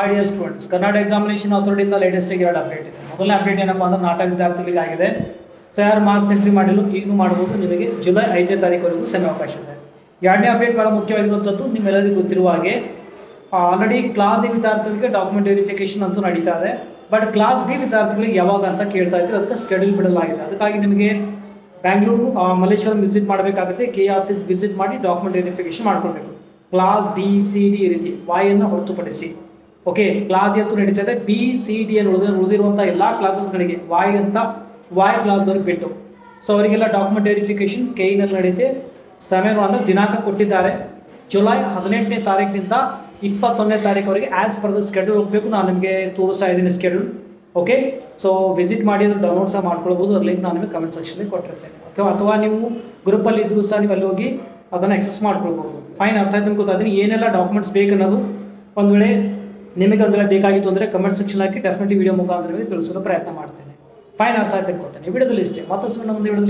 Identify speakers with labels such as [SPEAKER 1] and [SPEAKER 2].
[SPEAKER 1] Audio students Karnataka examination ಅಥಾರಿಟಿಯಿಂದ latest ಎರಡು update ಇದೆ. ಮೊದಲನೇ ಅಪ್ಡೇಟ್ ಏನಪ್ಪಾ ಅಂದ್ರೆ ನಾಟಕ ವಿದ್ಯಾರ್ಥಿಗಳಿಗೆ ಆಗಿದೆ ಸೊ ಮಾರ್ಕ್ಸ್ ಎಂಟ್ರಿ ಮಾಡಲು ಈಗಲೂ ಮಾಡ್ಬೋದು. ನಿಮಗೆ ಜುಲೈ ಐದನೇ ತಾರೀಕುವರೆಗೂ ಸಮಯ ಅವಕಾಶ ಇದೆ. ಎರಡನೇ ಅಪ್ಡೇಟ್ ಬಹಳ ಮುಖ್ಯವಾಗಿರುವಂಥದ್ದು ನಿಮ್ಮೆಲ್ಲರಿಗೂ ಗೊತ್ತಿರುವ ಹಾಗೆ ಆಲ್ರೆಡಿ ಕ್ಲಾಸ್ ಎ ವಿದ್ಯಾರ್ಥಿಗಳಿಗೆ ಡಾಕ್ಯುಮೆಂಟ್ ವೆರಿಫಿಕೇಶನ್ ಅಂತೂ ನಡೀತಾ ಇದೆ. ಬಟ್ ಕ್ಲಾಸ್ ಬಿ ವಿದ್ಯಾರ್ಥಿಗಳಿಗೆ ಯಾವಾಗ ಅಂತ ಕೇಳ್ತಾ ಇದ್ರೆ ಅದಕ್ಕೆ ಸ್ಕೆಡ್ಯೂಲ್ ಬಿಡಲಾಗಿದೆ. ಅದಕ್ಕಾಗಿ ನಿಮಗೆ ಬ್ಯಾಂಗ್ಳೂರು ಮಲೇಶ್ವರಂ ವಿಸಿಟ್ ಮಾಡಬೇಕಾಗುತ್ತೆ. ಕೆ ಆಫೀಸ್ ವಿಸಿಟ್ ಮಾಡಿ ಡಾಕ್ಯುಮೆಂಟ್ ವೆರಿಫಿಕೇಶನ್ ಮಾಡ್ಕೊಳ್ಬೇಕು. ಕ್ಲಾಸ್ ಬಿ ಸಿ ಡಿ ರೀತಿ ವಾಯನ್ನು ಹೊರತುಪಡಿಸಿ. ಓಕೆ ಕ್ಲಾಸ್ ಅಂತೂ ನಡೀತಾ ಇದೆ. ಬಿ ಸಿ ಡಿ ಅನ್ನು ಉಳಿದ ಉಳಿದಿರುವಂಥ ಎಲ್ಲ ಕ್ಲಾಸಸ್ಗಳಿಗೆ ವಾಯ್ ಅಂತ ವಾಯ್ ಕ್ಲಾಸ್ದವ್ರಿಗೆ ಬಿಟ್ಟು. ಸೊ ಅವರಿಗೆಲ್ಲ ಡಾಕ್ಯುಮೆಂಟ್ ವೆರಿಫಿಕೇಶನ್ ಕೆಇನಲ್ಲಿ ನಡೀತೆ. ಸಮಯ ಅಂದರೆ ದಿನಾಂಕ ಕೊಟ್ಟಿದ್ದಾರೆ. ಜುಲೈ ಹದಿನೆಂಟನೇ ತಾರೀಕಿನಿಂದ ಇಪ್ಪತ್ತೊಂದನೇ ತಾರೀಕವರೆಗೆ ಆ್ಯಸ್ ಪರ್ ದ ಸ್ಕೆಡ್ಯೂಲ್ ಹೋಗ್ಬೇಕು. ನಾನು ನಿಮಗೆ ತೋರಿಸ್ತಾ ಇದ್ದೀನಿ ಸ್ಕೆಡ್ಯೂಲ್ ಓಕೆ ಸೊ ವಿಸಿಟ್ ಮಾಡಿ ಅದನ್ನು ಡೌನ್ಲೋಡ್ ಸಹ ಮಾಡ್ಕೊಳ್ಬೋದು. ಅದ್ರ ಲಿಂಕ್ ನಾನು ನಿಮಗೆ ಕಮೆಂಟ್ ಸೆಕ್ಷನಲ್ಲಿ ಕೊಟ್ಟಿರ್ತೇನೆ. ಓಕೆ ಅಥವಾ ನೀವು ಗ್ರೂಪಲ್ಲಿ ಇದ್ರು ಸಹ ನೀವು ಅಲ್ಲಿ ಹೋಗಿ ಅದನ್ನು ಎಕ್ಸೆಸ್ ಮಾಡ್ಕೊಳ್ಬೋದು. ಫೈನ್ ಅರ್ಥ ಆಯ್ತು ಅಂತ ಗೊತ್ತಾದ್ರೆ ಏನೆಲ್ಲ ಡಾಕ್ಯುಮೆಂಟ್ಸ್ ಬೇಕನ್ನೋದು ಒಂದು ವೇಳೆ ನಿಮಗೆ ಬೇಕಾಗಿತ್ತು ಅಂದರೆ ಕಮೆಂಟ್ ಸೆಕ್ಷನ್ ಹಾಕಿ ಡೆಫಿನೆಟ್ಲಿ ವಿಡಿಯೋ ಮುಖಾಂತರ ತಿಳಿಸಲು ಪ್ರಯತ್ನ ಮಾಡ್ತೇನೆ. ಫೈನ್ ಅರ್ಥ ಆಯ್ತು ಅನ್ಕೋತೇನೆ ವಿಡಿಯೋದಲ್ಲಿ ಇಷ್ಟೇ. ಮತ್ತಷ್ಟು ನಮ್ಮ ವಿಡಿಯೋದಲ್ಲಿ